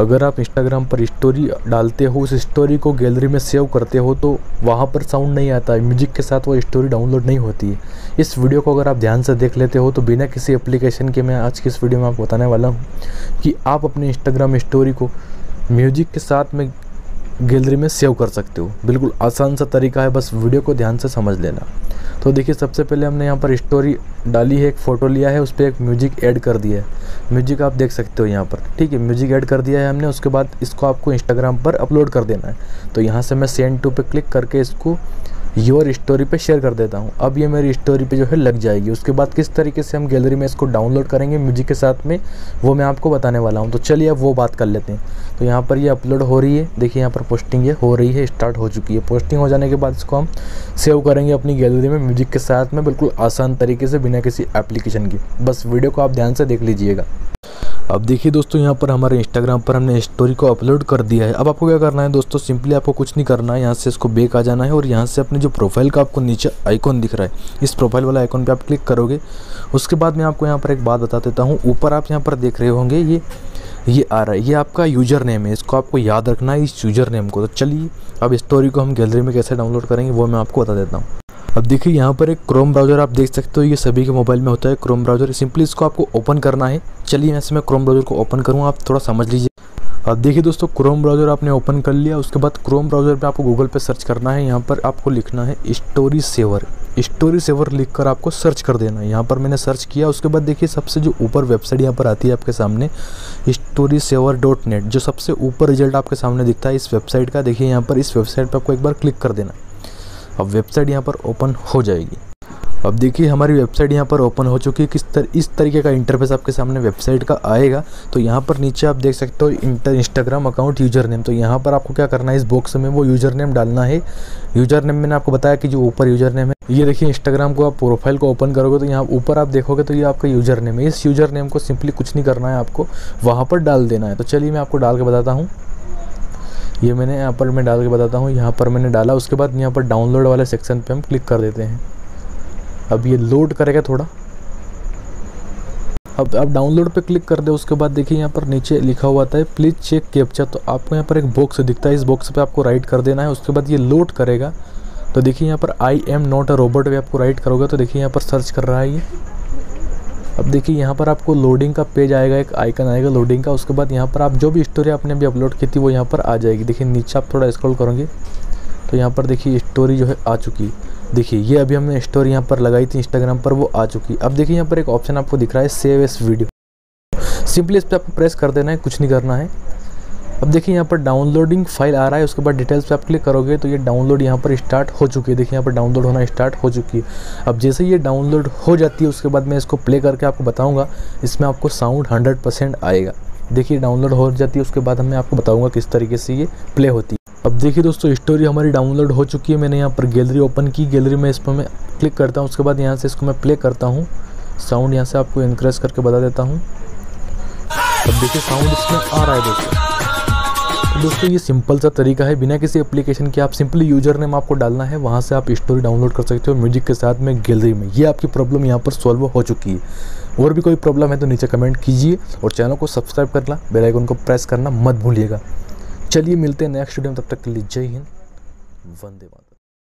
अगर आप इंस्टाग्राम पर स्टोरी डालते हो, उस स्टोरी को गैलरी में सेव करते हो तो वहाँ पर साउंड नहीं आता है। म्यूज़िक के साथ वो स्टोरी डाउनलोड नहीं होती है। इस वीडियो को अगर आप ध्यान से देख लेते हो तो बिना किसी एप्लीकेशन के मैं आज की इस वीडियो में आपको बताने वाला हूँ कि आप अपने इंस्टाग्राम स्टोरी को म्यूज़िक के साथ में गैलरी में सेव कर सकते हो। बिल्कुल आसान सा तरीका है, बस वीडियो को ध्यान से समझ लेना। तो देखिए, सबसे पहले हमने यहाँ पर स्टोरी डाली है, एक फ़ोटो लिया है, उस पर एक म्यूज़िक ऐड कर दिया है। म्यूज़िक आप देख सकते हो यहाँ पर, ठीक है? म्यूज़िक ऐड कर दिया है हमने, उसके बाद इसको आपको इंस्टाग्राम पर अपलोड कर देना है। तो यहाँ से मैं सेंड टू पे क्लिक करके इसको योर स्टोरी पे शेयर कर देता हूँ। अब ये मेरी स्टोरी पे जो है लग जाएगी। उसके बाद किस तरीके से हम गैलरी में इसको डाउनलोड करेंगे म्यूज़िक के साथ में, वो मैं आपको बताने वाला हूँ। तो चलिए अब वो बात कर लेते हैं। तो यहाँ पर ये अपलोड हो रही है। देखिए यहाँ पर पोस्टिंग ये हो रही है स्टार्ट हो चुकी है। पोस्टिंग हो जाने के बाद इसको हम सेव करेंगे अपनी गैलरी में म्यूज़िक के साथ में, बिल्कुल आसान तरीके से, बिना किसी एप्लीकेशन की। बस वीडियो को आप ध्यान से देख लीजिएगा। अब देखिए दोस्तों, यहाँ पर हमारे इंस्टाग्राम पर हमने स्टोरी को अपलोड कर दिया है। अब आपको क्या करना है दोस्तों सिंपली आपको कुछ नहीं करना है। यहाँ से इसको बेक आ जाना है और यहाँ से अपने जो प्रोफ़ाइल का आपको नीचे आइकॉन दिख रहा है, इस प्रोफ़ाइल वाला आइकॉन पे आप क्लिक करोगे। उसके बाद मैं आपको यहाँ पर एक बात बता देता हूँ। ऊपर आप यहाँ पर देख रहे होंगे, ये ये आ रहा है। ये आपका यूज़र नेम है। इसको आपको याद रखना है इस यूज़र नेम को। तो चलिए, अब स्टोरी को हम गैलरी में कैसे डाउनलोड करेंगे, वो मैं आपको बता देता हूँ। अब देखिए, यहाँ पर एक क्रोम ब्राउज़र आप देख सकते हो, ये सभी के मोबाइल में होता है क्रोम ब्राउज़र सिंपली इसको आपको ओपन करना है। चलिए, यहाँ से मैं क्रोम ब्राउज़र को ओपन करूँ, आप थोड़ा समझ लीजिए। अब देखिए दोस्तों क्रोम ब्राउज़र आपने ओपन कर लिया। उसके बाद क्रोम ब्राउज़र पे आपको गूगल पे सर्च करना है। यहाँ पर आपको लिखना है स्टोरी सेवर स्टोरी सेवर लिख कर आपको सर्च कर देना है। यहाँ पर मैंने सर्च किया। उसके बाद देखिए, सबसे जो ऊपर वेबसाइट यहाँ पर आती है आपके सामने स्टोरी सेवर डॉट नेट जो सबसे ऊपर रिज़ल्ट आपके सामने दिखता है इस वेबसाइट का। देखिए, यहाँ पर इस वेबसाइट पर आपको एक बार क्लिक कर देना अब वेबसाइट यहाँ पर ओपन हो जाएगी। अब देखिए, हमारी वेबसाइट यहाँ पर ओपन हो चुकी है। किस तर, इस तरीके का इंटरफेस आपके सामने वेबसाइट का आएगा। तो यहाँ पर नीचे आप देख सकते हो inter Instagram account user name तो यहाँ पर आपको क्या करना है, इस बॉक्स में वो यूज़र नेम डालना है। यूज़र नेम मैंने आपको बताया कि जो ऊपर यूज़र नेम है, ये देखिए इंस्टाग्राम को आप प्रोफ़ाइल को ओपन करोगे तो यहाँ ऊपर आप देखोगे तो ये आपका यूज़र नेम है। इस यूज़र नेम को सिंपली कुछ नहीं करना है आपको, वहाँ पर डाल देना है। तो चलिए मैं आपको डाल के बताता हूँ। ये मैंने यहाँ पर मैं डाल के बताता हूँ। यहाँ पर मैंने डाला, उसके बाद यहाँ पर डाउनलोड वाले सेक्शन पे हम क्लिक कर देते हैं। अब ये लोड करेगा थोड़ा। अब आप डाउनलोड पे क्लिक कर दे, उसके बाद देखिए यहाँ पर नीचे लिखा हुआ था प्लीज़ चेक कैप्चा तो आपको यहाँ पर एक बॉक्स दिखता है, इस बॉक्स पे आपको राइट कर देना है, उसके बाद ये लोड करेगा। तो देखिए यहाँ पर I am not a robot पे आपको राइट करोगे तो देखिए यहाँ पर सर्च कर रहा है ये। अब देखिए, यहाँ पर आपको लोडिंग का पेज आएगा, एक आइकन आएगा लोडिंग का। उसके बाद यहाँ पर आप जो भी स्टोरी आपने अभी अपलोड की थी, वो यहाँ पर आ जाएगी। देखिए, नीचे आप थोड़ा स्क्रॉल करोगे तो यहाँ पर देखिए स्टोरी जो है आ चुकी। देखिए, ये अभी हमने स्टोरी यहाँ पर लगाई थी इंस्टाग्राम पर, वो आ चुकी। अब देखिए, यहाँ पर एक ऑप्शन आपको दिख रहा है सेव एस वीडियो सिंपली इस पर आपको प्रेस कर देना है, कुछ नहीं करना है। अब देखिए यहाँ पर डाउनलोडिंग फ़ाइल आ रहा है, उसके बाद डिटेल्स पे आप क्लिक करोगे तो ये डाउनलोड यहाँ पर स्टार्ट हो चुकी है। देखिए यहाँ पर डाउनलोड होना स्टार्ट हो चुकी है। अब जैसे ये डाउनलोड हो जाती है, उसके बाद मैं इसको प्ले करके आपको बताऊँगा, इसमें आपको साउंड हंड्रेड आएगा। देखिए डाउनलोड हो जाती है, उसके बाद मैं आपको बताऊँगा किस तरीके से ये प्ले होती है। अब देखिए दोस्तों स्टोरी हमारी डाउनलोड हो चुकी है। मैंने यहाँ पर गैलरी ओपन की। गैलरी में इस पर मैं क्लिक करता हूँ, उसके बाद यहाँ से इसको मैं प्ले करता हूँ। साउंड यहाँ से आपको इनक्रेज करके बता देता हूँ। अब देखिए साउंड इसमें आ रहा है दोस्तों। दोस्तों, ये सिंपल सा तरीका है। बिना किसी एप्लीकेशन के आप सिंपली यूज़र नेम आपको डालना है। वहाँ से आप स्टोरी डाउनलोड कर सकते हो म्यूज़िक के साथ में गैलरी में। ये आपकी प्रॉब्लम यहाँ पर सॉल्व हो चुकी है। और भी कोई प्रॉब्लम है तो नीचे कमेंट कीजिए और चैनल को सब्सक्राइब करना। बेल आइकन को प्रेस करना मत भूलिएगा। चलिए मिलते हैं नेक्स्ट वीडियो में। तब तक के लिए जय हिंद। वंदे मातरम।